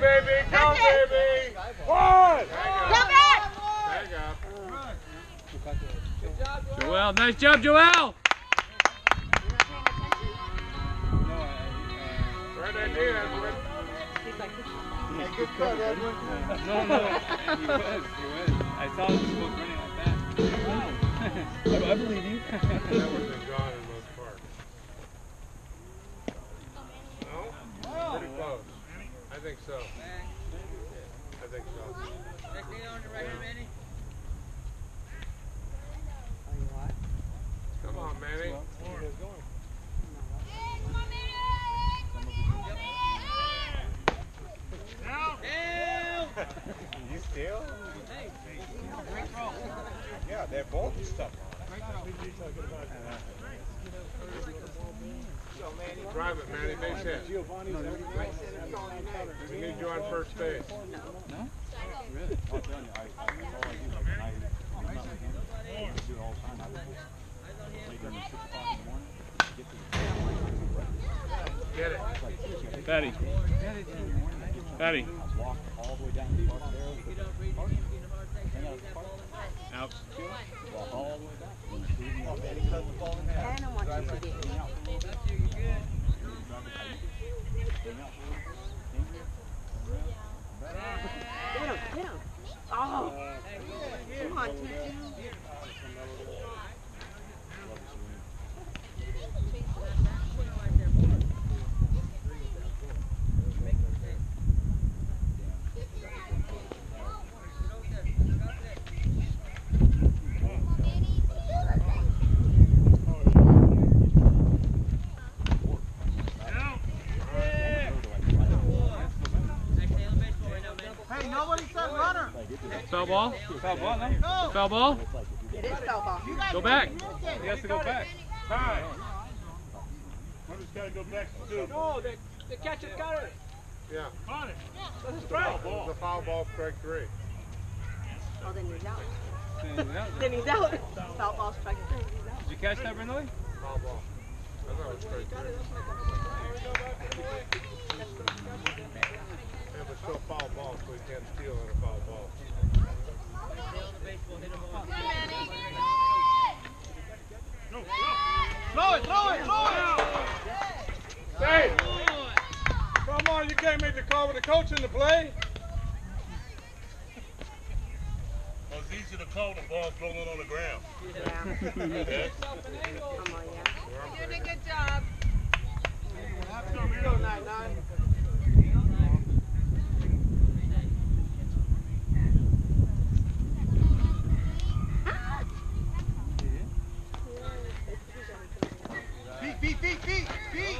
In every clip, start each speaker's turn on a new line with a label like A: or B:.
A: baby. Go, baby. One.
B: Come back!
A: Tag up.
C: Joel, nice job, Joel.
A: Right idea, Edwin.
D: Hey, good cut, Edwin.
C: No, no, he was, he was. I saw him was running like that. I, I believe you.
A: That would have been gone in most parks. No? Pretty close. I think so. I think so. Come on, Manny.
D: You still? Yeah, they're both stuck
A: Drive it, Manny. Base hit. We need you on first base.
C: Patty. Patty.
E: Out.
B: I don't want you to get
E: Hang out for a little bit. Drive the Cayuga, hang out for a little bit, came here, come around, come back.
B: Get him, get him. Oh. Come on, Tutu.
D: Hey, nobody said runner.
C: Foul ball? Foul ball, no? Foul ball?
B: It is foul ball.
C: Go back. He has to go back.
A: Time. Runner's got to go back to two.
F: No, the, the catcher's got it.
A: Yeah.
F: That's a
A: It's
F: strike.
A: a foul ball, strike three.
B: Oh, then he's out.
C: Did
B: Then he's out. Foul ball strike three. He's out.
C: you catch that, Brindley?
A: Foul ball. I thought it was strike three. Yeah, but still foul ball, so he can't steal on a foul ball.
F: Throw it, throw it, throw it.
A: Hey! Come on, you can't make the call with the coach in the play.
G: Well, it's easy to call the ball thrown on the ground.
B: Yeah.
G: Okay?
B: Come on, yeah.
H: Doing a good job.
F: Go, nine, nine.
D: Feet, feet, feet, feet, feet.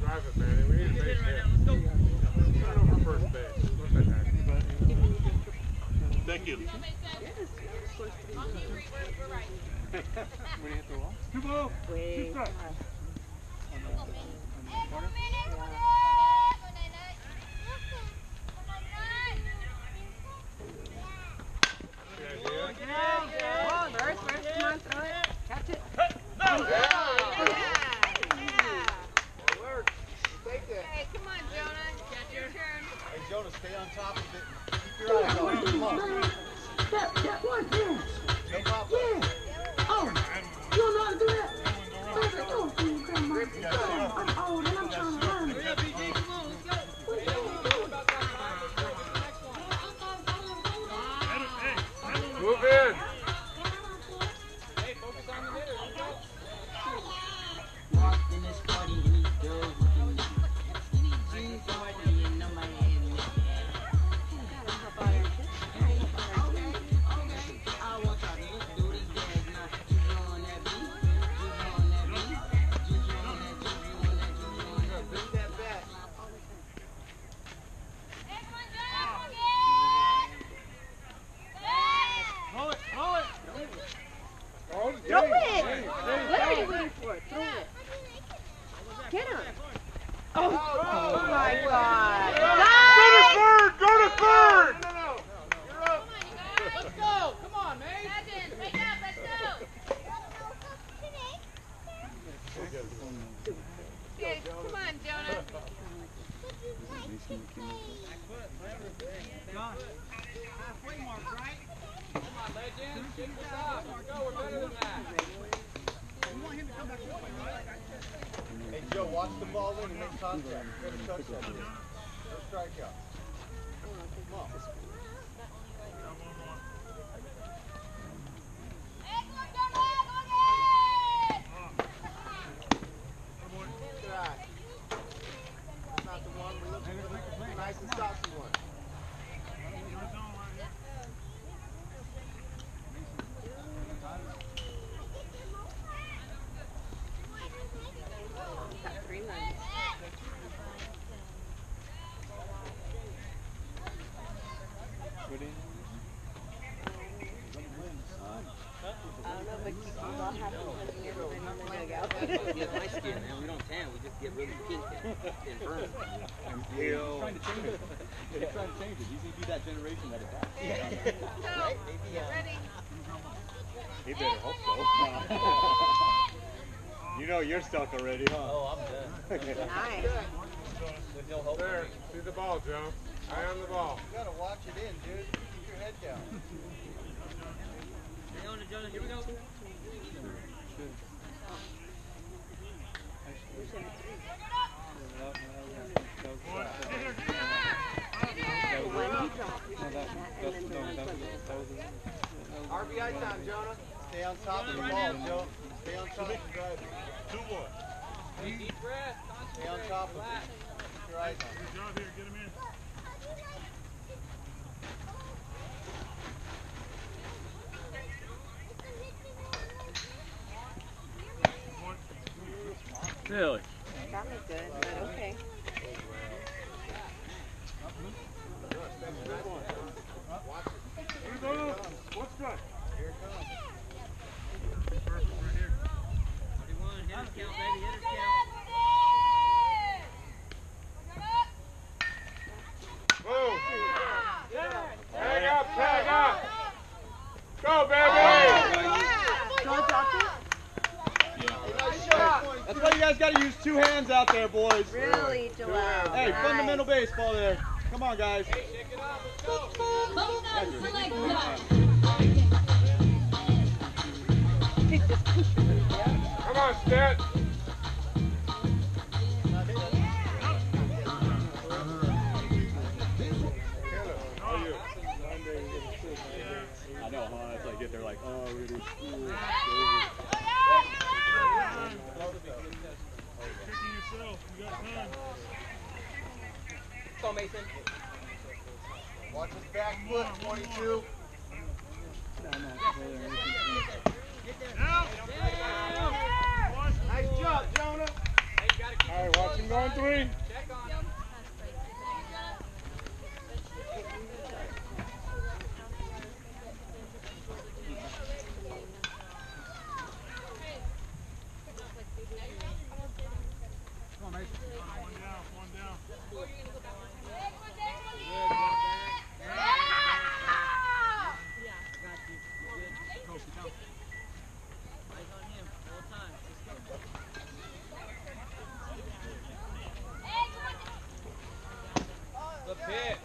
A: Drive it, man. We need a base hit. Turn over first base. Look at that.
G: Thank you.
A: Two
B: Get him.
H: Oh, oh, oh my God. Go
D: to third. Go to third. No, no, no. You're up. Let's go. Come on,
I: man. Imagine. Wake up. Let's go.
H: Okay, come on, Jonah.
F: Come on, legend. Get this up. Go, we're better than that.
I: You want him to come back?
D: Hey Joe, watch the ball in and make contact. You're gonna. No strikeout. Come on. Good eye. That's not the one we're looking for. The nice and saucy one.
B: Got three months. I don't know, but you all have to hunting everybody in the dugout.
J: get my skin, man. We don't tan. We just get really pink and,
E: trying to change it. Trying to change it. That generation has.
H: Go. Ready?
E: He better hope so. you know you're stuck already, huh?
J: Oh, I'm done.
B: Nice.
J: There's no hope.
A: There, see the ball, Joe. Eye on the ball.
D: You gotta watch it in, dude. Keep your head down.
J: Stay on it, Jonah. Here we go.
B: When he dropped, and then the next one.
D: RBI time, Jonah. Stay on top of the ball, Joe. Stay on top of the drive.
G: Two one.
F: Take deep breath.
D: Stay on top of it. Keep your eyes.
G: Good job here. Get him in.
C: Really?
B: That was good, but okay.
A: Here it goes. What's good?
D: Here it comes.
J: Forty-one. Hitters count, baby. Hitters count.
A: Boom. Tag up, tag up. Go, baby.
B: Joel dropped it?
D: Nice shot.
E: That's why you guys gotta use two hands out there, boys.
B: Really, Joel?
E: Hey,
B: Nice.
E: fundamental baseball there. Come on, guys.
F: Shake it up. Let's go.
A: Come on, Stat.
D: 22.
G: Now.
D: Nice job, Jonah.
A: All right, watch him going three.
F: check on him.
G: One down. One down.
J: Eyes on him. All the time. Let's go.
F: The pit.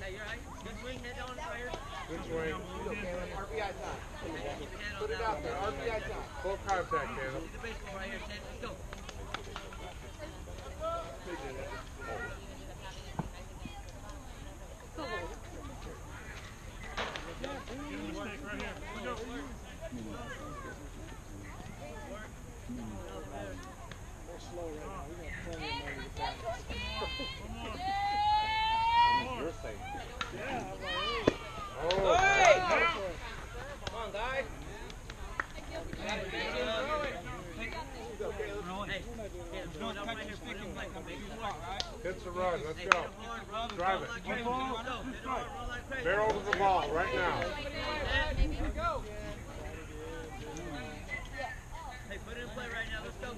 J: Hey, you're right. Good swing. Head on fire.
A: Good swing.
D: RBI time.
J: Keep your head on
D: Put it out there. RBI time.
A: Full contact, Caleb.
J: He's a baseball right here, Ted. Let's go.
G: Give him the stick right here. Here we go.
E: You're safe.
A: Oh,
F: Hey! Come on, guys.
J: Hey, Ted, throw it up right here. Put it in play. Come, baby.
A: hits a run. Let's
J: Hey,
A: go.
J: hit it hard, rub,
A: Drive
J: rub
A: it.
J: like crazy. Let's go. Hit it hard, run like crazy.
A: Barrel to the ball right now.
F: Go.
J: Hey, put it in play right now. Let's go.